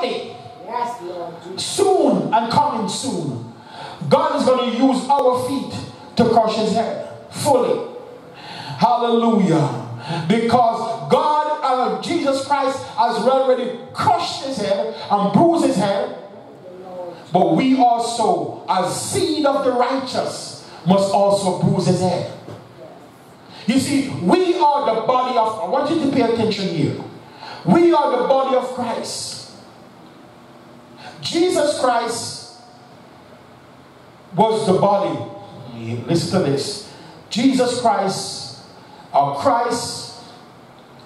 shortly, soon and coming soon, God is going to use our feet to crush his head fully. Hallelujah. Because God, uh, Jesus Christ, has already crushed his head and bruised his head. But we also, as seed of the righteous, must also bruise his head. You see, we are the body of, I want you to pay attention here. We are the body of Christ. Jesus Christ was the body. Listen to this. Jesus Christ, our Christ,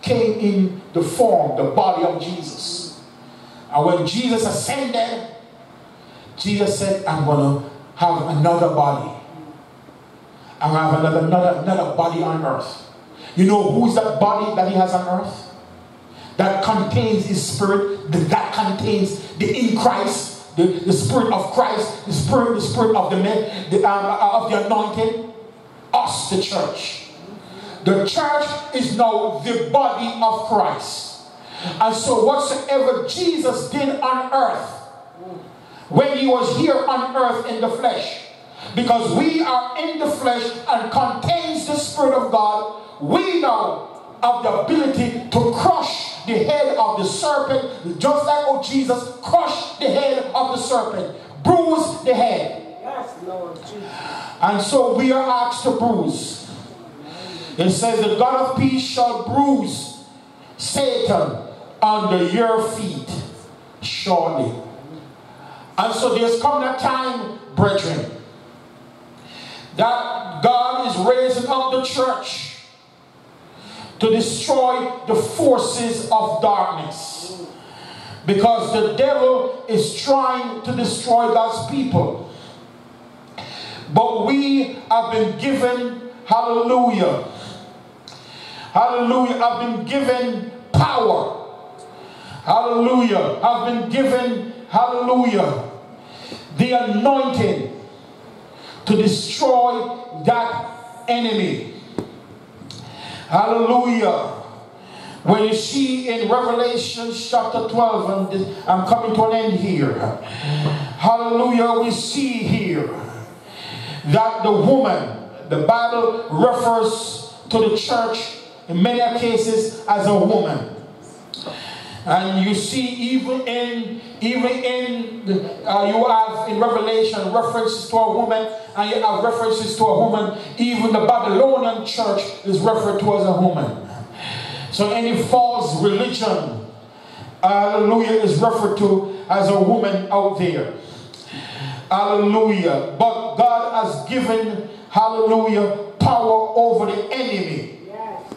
came in the form, the body of Jesus. And when Jesus ascended, Jesus said, I'm going to have another body. I'm going to have another, another, another body on earth. You know who's that body that he has on earth? That contains his spirit, that contains the in Christ, the, the spirit of Christ, the spirit, the spirit of the men, the, um, uh, of the anointed, us, the church. The church is now the body of Christ. And so whatsoever Jesus did on earth, when he was here on earth in the flesh, because we are in the flesh and contains the Spirit of God, we now have the ability to crush the head of the serpent, just like oh Jesus crushed the head of the serpent, bruised the head. Yes, Lord Jesus. And so we are asked to bruise. It says, The God of peace shall bruise Satan under your feet shortly. And so there's coming a time, brethren, that God is raising up the church to destroy the forces of darkness. Because the devil is trying to destroy God's people. But we have been given, hallelujah, hallelujah, have been given power. Hallelujah, have been given, hallelujah, the anointing to destroy that enemy. Hallelujah. When you see in Revelation chapter 12, and I'm coming to an end here. Hallelujah, we see here that the woman, the Bible refers to the church in many cases as a woman. And you see, even in even in the, uh, you have in Revelation references to a woman, and you have references to a woman. Even the Babylonian church is referred to as a woman. So any false religion, hallelujah, is referred to as a woman out there. Hallelujah. But God has given, hallelujah, power over the enemy. Yes.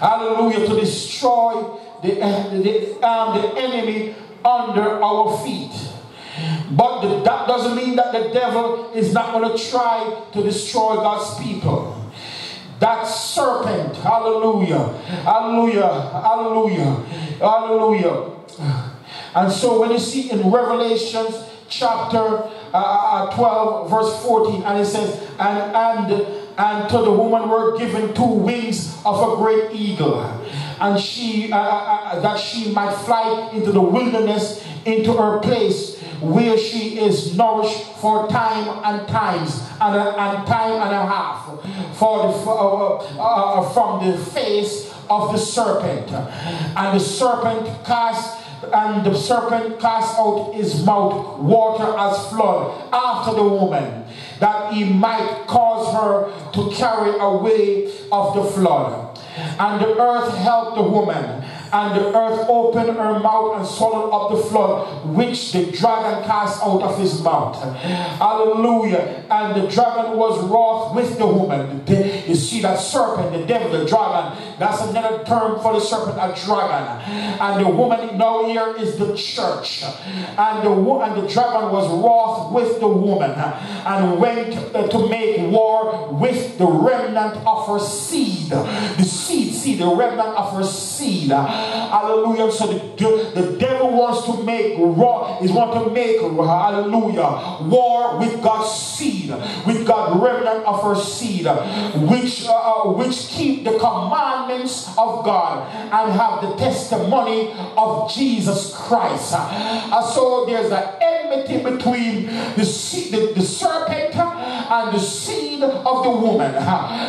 Hallelujah, to destroy the, the, um, the enemy under our feet. But the, that doesn't mean that the devil is not going to try to destroy God's people. That serpent, hallelujah, hallelujah, hallelujah, hallelujah. And so when you see in Revelations chapter uh, uh 12, verse 14, and it says, and, and and to the woman were given two wings of a great eagle and she uh, uh, uh, that she might fly into the wilderness into her place where she is nourished for time and times and, a, and time and a half for the, uh, uh, from the face of the serpent and the serpent cast and the serpent cast out his mouth water as flood after the woman that he might cause her to carry away of the flood. And the earth helped the woman and the earth opened her mouth and swallowed up the flood which the dragon cast out of his mouth. Hallelujah. And the dragon was wroth with the woman. You see that serpent, the devil, the dragon. That's another term for the serpent, a dragon. And the woman now here is the church. And the, and the dragon was wroth with the woman and went uh, to make war with the remnant of her seed. The seed, see, the remnant of her seed Hallelujah. So the, the, devil wants to make war, is want to make, hallelujah, war with God's seed, with God's remnant of her seed, which, uh, which keep the commandments of God and have the testimony of Jesus Christ. Uh, so there's an enmity between the, the, the serpent and the seed of the woman.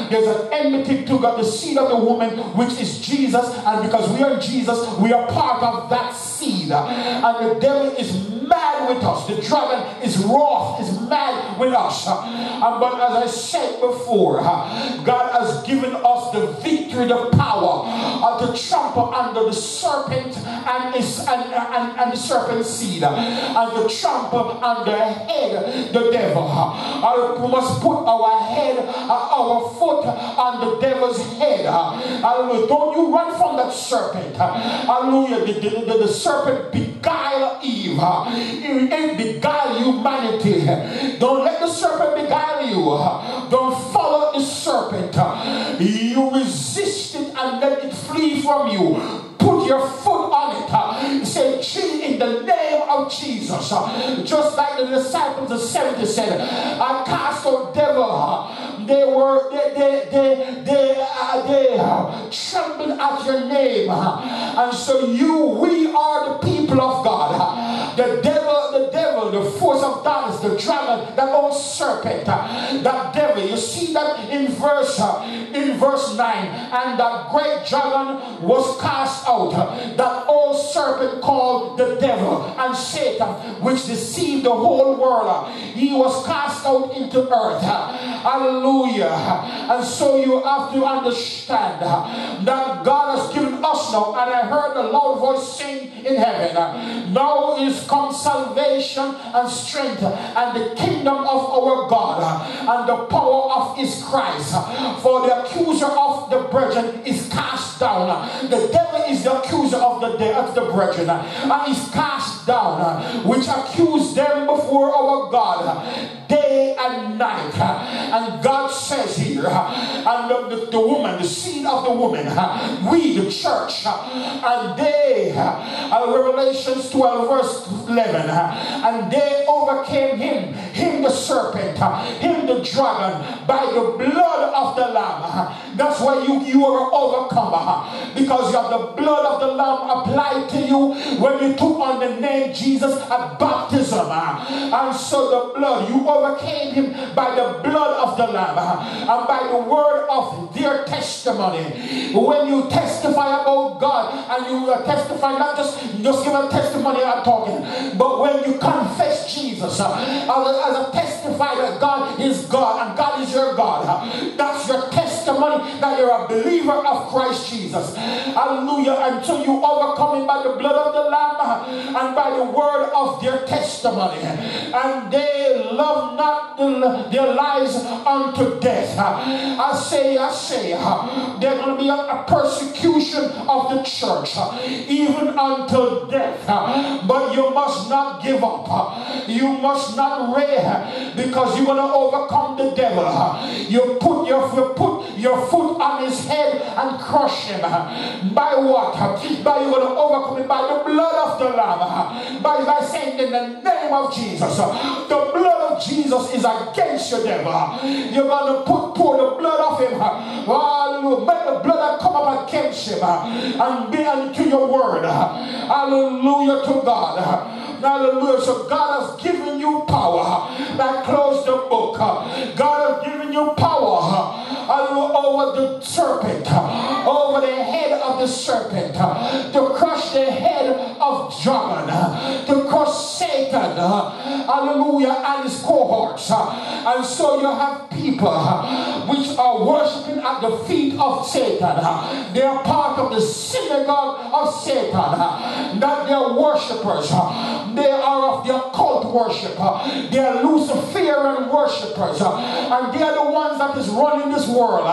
There's an enmity to God, the seed of the woman, which is Jesus. And because we are Jesus, we are part of that seed. And the devil is mad with us. The dragon is wroth, is mad with us. But as I said before, God has given us the victory, the power uh, to trample under the serpent and, his, and, and, and the serpent seed and to trample under head the devil. Uh, we must put our head, uh, our foot on the devil's head. Hallelujah. Don't you run from that serpent. Hallelujah. The, the, the, the serpent beguile Eve. It beguile humanity. Don't let the serpent beguile you. Don't follow the serpent. You resist it and let it flee from you put your foot on it. Say, "She, in the name of Jesus. Just like the disciples of 70 said, I cast out devil. They were, they, they, they, they, uh, they uh, trembled at your name. And so you, we are the people of God. The devil, the devil, the force of darkness, the dragon, that old serpent, that devil. You see that in verse, in verse 9. And that great dragon was cast out. That old serpent called the devil and Satan, which deceived the whole world. He was cast out into earth. Hallelujah. And so you have to understand that God has given us now, and I heard a loud voice sing in heaven. Now is come salvation and strength and the kingdom of our God and the power of his Christ. For the accuser of the brethren is cast down. The devil is the accuser of the, of the brethren and is cast down, which accuse them before our God day and night. And God says here, and the, the, the woman, the seed of the woman, we, the church, and they, uh, Revelations 12, verse 11, and they overcame him, him the serpent, him the dragon, by the blood of the Lamb. That's why you, you are an overcomer, because you have the blood of the Lamb applied to you when you took on the name Jesus at baptism. And so the blood, you overcame him by the blood of the Lamb and by the word of their testimony. When you testify about God and you testify, not just, just give a testimony, I'm talking, but when you confess Jesus uh, as, a, testify that God is God and God is your God, uh, that's your testimony that you're a believer of Christ Jesus. Hallelujah. Until you overcome him by the blood of the Lamb uh, and by the word of their testimony. And they love not their lives unto death. I say, I say, there's going to be a, persecution of the church, even until death. But you must not give up. You must not rage because you're going to overcome the devil. You put your, you put your foot on his head and crush him. By what? By you're going to overcome him by the blood of the Lamb. By, by saying in the name of Jesus. The blood of Jesus is against you, devil. You're going to put pour the blood of him. Hallelujah. Make the blood that come up against him and be unto your word. Hallelujah to God. Hallelujah. So God has given you power. That close the book. God has given you power over the serpent, over the head of the serpent, to crush the head of dragon, to crush Satan, hallelujah, and his cohorts. And so you have people which are worshiping at the feet of Satan. They are part of the synagogue of Satan. That they are worshippers. They are of the occult worship. They are Luciferian worshippers. And they are the ones that is running this world.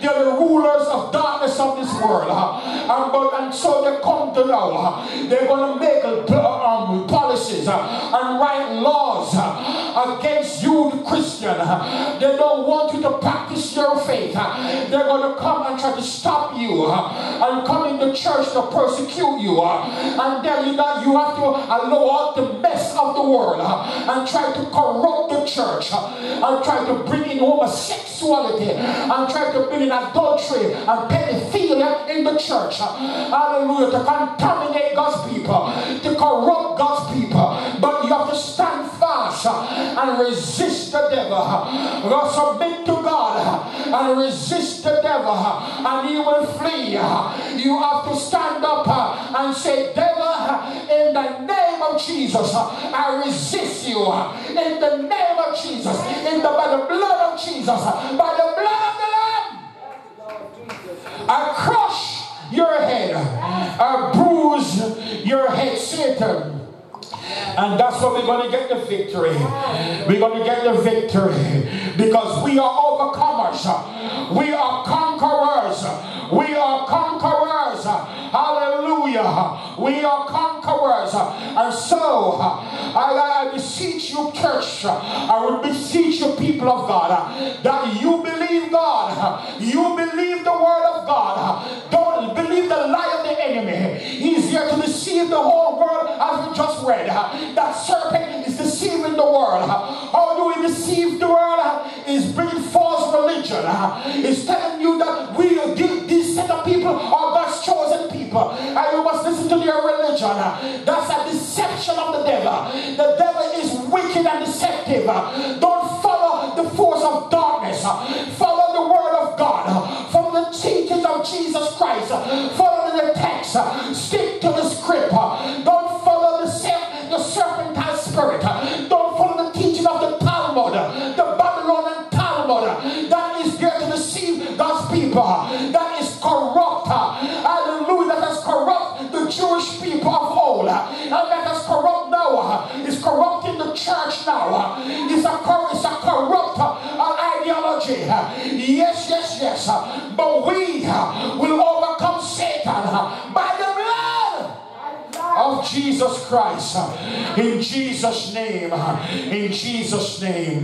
They are the rulers of darkness of this world. And, but, and so they come to know uh, they're going to make uh, um, policies uh, and write laws against you, the Christian. They don't want you to practice your faith. They're going to come and try to stop you and come in the church to persecute you and tell you that you have to allow out the mess of the world and try to corrupt church and trying to bring in homosexuality. I'm trying to bring in adultery and pedophilia in the church. Hallelujah. To contaminate God's people, to corrupt God's people. But you have to stand fast and resist the devil. Submit to God and resist the devil and he will flee. You have to stand up Jesus, uh, I resist you. Uh, in the name of Jesus, in the, by the blood of Jesus, uh, by the blood of the Lamb, I crush your head. I bruise your head, Satan. And that's where we're going to get the victory. We're going to get the victory because we are overcomers. We are conquerors. We are conquerors. Hallelujah. We are conquerors. And so, I, I beseech you, church, I would beseech you, people of God, that you believe God. You believe the word of God. Don't believe the lie of the enemy. He's here to deceive the whole world, as we just read. That serpent is deceiving the world. How do we deceive the world? Is bringing false religion. Is telling you that we, these set of people, are God's chosen people. And you must listen to their religion. That's a deception of the devil. The devil is wicked and deceptive. Don't follow the force of darkness. Follow the word of God. Follow the teachings of Jesus Christ. Follow the text. Stick to the script. People of old. Uh, and that has corrupt now. Uh, is corrupting the church now. Uh, it's a, it's a corrupt ideology. Yes, yes, yes. But we will overcome Satan by the blood of Jesus Christ. In Jesus' name. In Jesus' name.